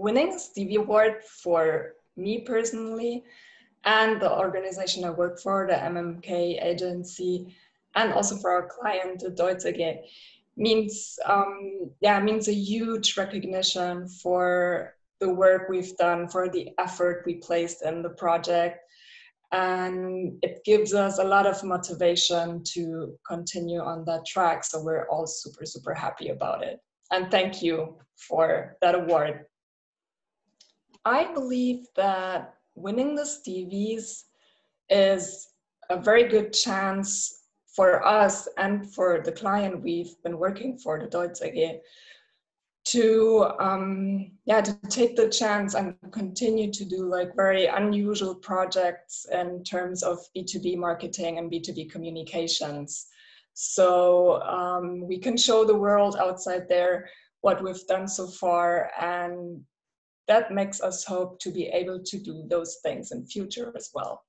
winning Stevie Award for me personally and the organization I work for, the MMK agency, and also for our client, the Deutz AG, means um, yeah means a huge recognition for the work we've done, for the effort we placed in the project, and it gives us a lot of motivation to continue on that track. So we're all super super happy about it, and thank you for that award. I believe that winning the Stevies is a very good chance for us and for the client we've been working for, the Deutz AG, to um, yeah to take the chance and continue to do like very unusual projects in terms of B2B marketing and B2B communications. So um, we can show the world outside there what we've done so far and that makes us hope to be able to do those things in future as well.